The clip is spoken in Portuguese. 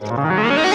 Música